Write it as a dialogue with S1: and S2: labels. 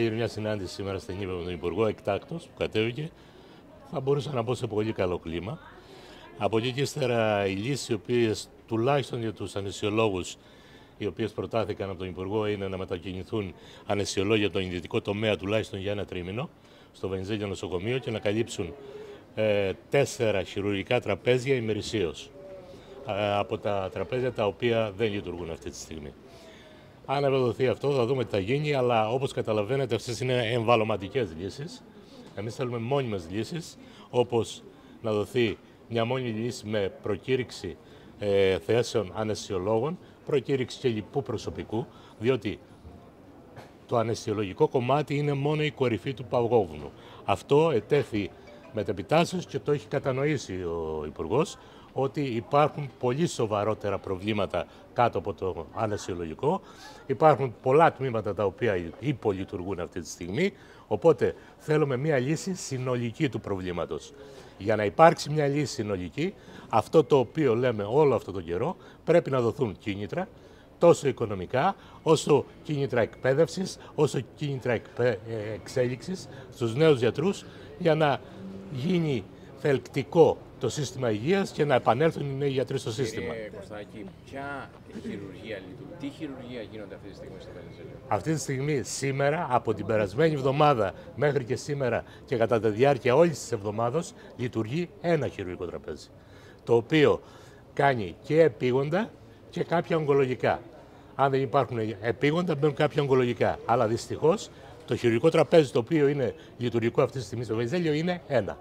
S1: Έγινε μια συνάντηση σήμερα στην Ήπειρο με τον Υπουργό, εκτάκτος που κατέβηκε. Θα μπορούσα να πω σε πολύ καλό κλίμα. Από εκεί και ύστερα οι λύσεις οι οποίες τουλάχιστον για τους ανεσιολόγου οι οποίες προτάθηκαν από τον Υπουργό είναι να μετακινηθούν ανεσιολόγοι από τον ιδιωτικό τομέα τουλάχιστον για ένα τρίμηνο στο Βενιζέλιο νοσοκομείο και να καλύψουν ε, τέσσερα χειρουργικά τραπέζια ημερησίως ε, από τα τραπέζια τα οποία δεν λειτουργούν αυτή τη στιγμή. Αν ευεδοθεί αυτό, θα δούμε τι θα γίνει, αλλά όπως καταλαβαίνετε, αυτές είναι εμβαλωματικές λύσεις. Εμείς θέλουμε μόνιμες λύσεις, όπως να δοθεί μια μόνιμη λύση με προκήρυξη ε, θέσεων αναισθησιολόγων, προκήρυξη και λοιπού προσωπικού, διότι το αναισθησιολογικό κομμάτι είναι μόνο η κορυφή του παγόβουνου. Αυτό ετέθη μετεπιτάσεως και το έχει κατανοήσει ο Υπουργός ότι υπάρχουν πολύ σοβαρότερα προβλήματα κάτω από το ανασυλλογικό. Υπάρχουν πολλά τμήματα τα οποία υπολειτουργούν αυτή τη στιγμή, οπότε θέλουμε μια λύση συνολική του προβλήματος. Για να υπάρξει μια λύση συνολική, αυτό το οποίο λέμε όλο αυτό τον καιρό, πρέπει να δοθούν κίνητρα, τόσο οικονομικά, όσο κίνητρα εκπαίδευσης, όσο κίνητρα εκπαί... Ε, εξέλιξης στους νέους γιατρούς, για να γίνει θελκτικό το σύστημα υγείας και να επανέλθουν οι νέοι γιατροί στο σύστημα.
S2: Κύριε Κωστάκη, ποια χειρουργία λειτουργεί, τι χειρουργία γίνονται αυτή τη στιγμή στο Βενιζέλιο.
S1: Αυτή τη στιγμή, σήμερα, από την περασμένη εβδομάδα μέχρι και σήμερα και κατά τη διάρκεια όλης της εβδομάδα, λειτουργεί ένα χειρουργικό τραπέζι. Το οποίο κάνει και επίγοντα και κάποια ογκολογικά. Αν δεν υπάρχουν επίγοντα, μπαίνουν κάποια ογκολογικά. Αλλά δυστυχώς το χειρουργικό τραπέζι το οποίο είναι λειτουργικό αυτή τη στιγμή στο Βενιζέλιο είναι ένα.